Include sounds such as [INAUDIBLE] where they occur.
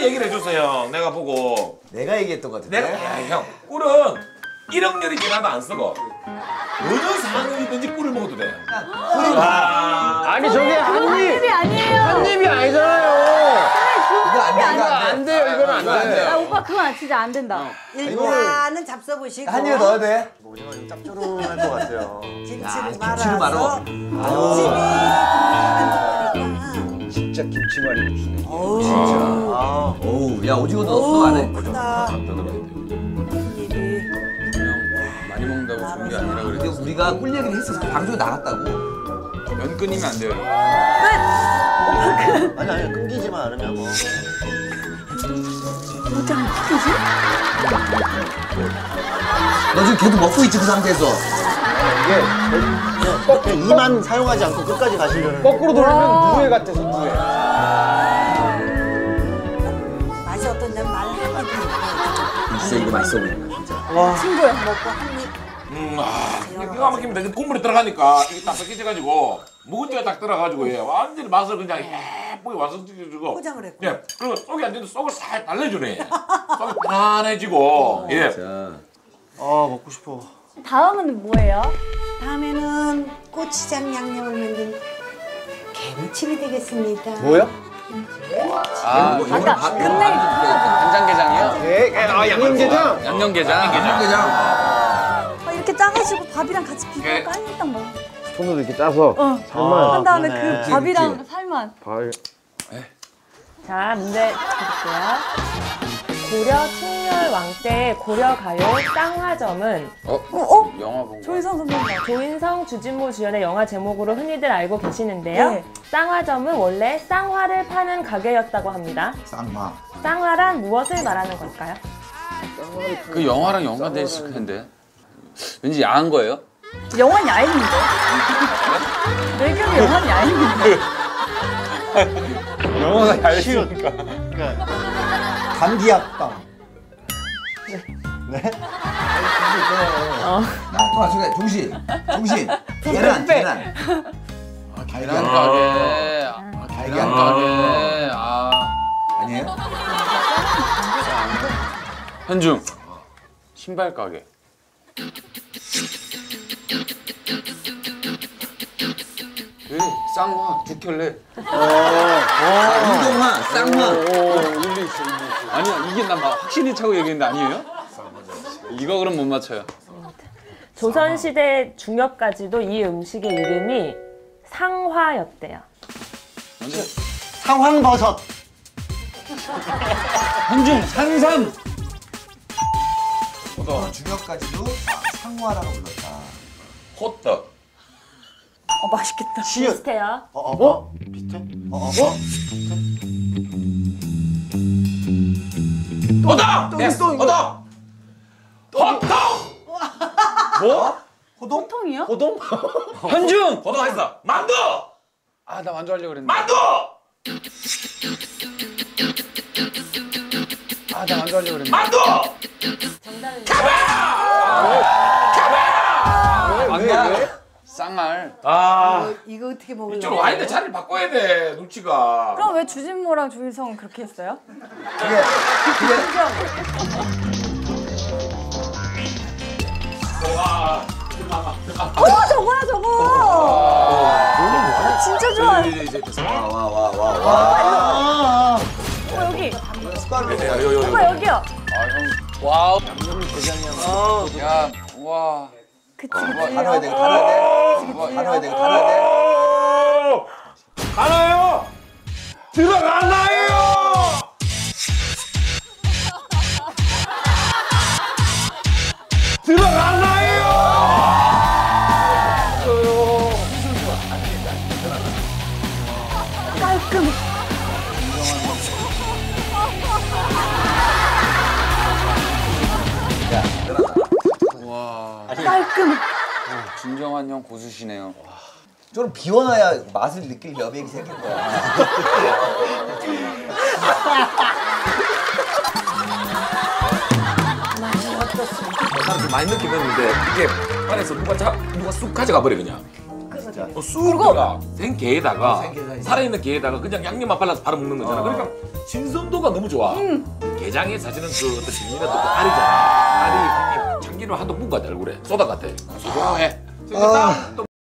네가 얘기를 해줬어요. 내가 보고 내가 얘기했던 것 같은데. 내가 야, 형 꿀은 1억년이 지나도 안 썩어. 어느 상황이든지 꿀을 먹어도 돼. 아, 아니 저게 한입 입이 아니에요. 한입이 아니잖아요. 이거 안 돼, 이거 안 돼. 안 돼요. 이건 안 돼. 아, 오빠 그건 진짜 안 된다. 일단은 잡숴보시고 한입 넣어야 돼. 오징어 좀 짭조름할 것 같아요. 김치를 야, 말아서 김치를 말어. 김집이 진짜 김치말이 육수네. 어우 아, 어우, 야 오징어 넣었어 안에. 크다 더 넣어야 돼. 입이 많이 먹는다고 좋은 게 아니라 근데 그래. 우리가 꿀 얘기를 했어서 방송에 나갔다고. 면 끊이면 안 돼요. 아니 아니 끊기지만 않으면 뭐. 너 지금 계속 먹고 있지 그 상태에서. 이게 그냥, 그냥 이만 사용하지 않고 끝까지 가시려는. 거꾸로 돌리면 누에 같아서 누에. 진짜 이거 맛있어 보인다 진짜. 친구야. 먹고 한 입 음, 아, 이게 기가 막힙니다. 근데 국물에 들어가니까 이게 딱 섞이져가지고 묵은지가 딱 들어가지고 예, 완전히 맛을 그냥 예쁘게 완성시켜주고 포장을 했고. 예, 그리고 속이 안 되는데 속을 살 달래주네. 속이 편안해지고 예. 자, 아 먹고 싶어. 다음은 뭐예요? 다음에는 고추장 양념을 만든 개무침이 되겠습니다 뭐요? 아, 아까 밥- 끝내 간장게장이요? 예, 아 양념게장. 양념게장. 그냥 어, 이렇게 짜가지고 밥이랑 같이 비벼 네. 까니딱 먹어. 손으로 이렇게 짜서 어. 살만. 한 다음에. 그 밥이랑 살만. 발. 자, 문제 드릴게요. 고려 충렬 왕때 고려 가요 쌍화점은 어? 어? 어? 영화 본 거. 조인성 선배님. 조인성, 주진모 주연의 영화 제목으로 흔히들 알고 계시는데요. 네. 쌍화점은 원래 쌍화를 파는 가게였다고 합니다. 쌍화. 쌍화란 무엇을 말하는 걸까요? 그 영화랑 연관돼 있을 텐데. 왠지 야한 거예요? 영환 야인인데. 내 기억에 영환 야인인데. 영화가 얇으니까. 그러니까 감기약빵. 네? 나또 맞추래. 종신. 종신. 계란. 계란. 계란 가게. 아, 계란 가게. 아. 아니에요? 현중. 신발 가게. 왜? 쌍화, 두 켤레. 운동화. 쌍화. 오, 일리 있어, 일리 있어. 아니야, 이게 나막 확신이 차고 얘기했는데 아니에요? 이거 그럼 못 맞춰요. 조선시대 중엽까지도 이 음식의 이름이 상화였대요. 먼저 상황버섯. 현중, 산삼. 어, 중역까지도 상화라고 불렀다. 호떡. 어, 맛있겠다. 시읒. 비슷해요. 어? 어? 어? 비슷해? 어? 어? 어? 호떡. 예, 호떡. 호떡. 뭐? 호통이요? 호동? [LAUGHS] 현중! 호떡 했어. 만두. 아, 나 만두 하려고 그랬는데. 만두. 아, 나 만두 하려고 그랬는데. 만두. 정답입니다. 안 돼, 쌍알. 아, 이거 어떻게 먹을래 이쪽으로 와 있는데 자리를 바꿔야 돼. 눈치가. 그럼 왜 주진모랑 조인성은 그렇게 했어요? 그게 와. 어, 저거야, 저거! 아, 진짜 좋아. 이제 이제 됐어. 와와와 와 와. 어, 여기. 네, 요, 요, 요. 오빠, 여기요. 아, 형. Wow. 양념이 게장이야. 야, 와. 그치, 와, 그치. 다 넣어야 돼. 다 넣어야 돼. 와, 다 넣어야 돼. 다 넣어야 돼. 오! 가나요? 들어가나요? [LAUGHS] 들어가 와. 깔끔해. 진정한 형 고수시네요. 좀 비워놔야 맛을 느낄 여백이 생길 거야. 나는 좀 많이 느끼는데 이게 안에서 누가 자 누가 쑥 가져가 버려 그냥. 자, 어, 쑥이가 생게에다가 어, 살아있는 게에다가 그냥 양념만 발라서 바로 먹는 거잖아. 어. 그러니까 신선도가 너무 좋아. 게장에 사실은 그 어떤 진미가 또 알이잖아. 알이 형님 참기름 한통 묻은 것 같아 얼굴에 쏟아 같아. 고소해. 또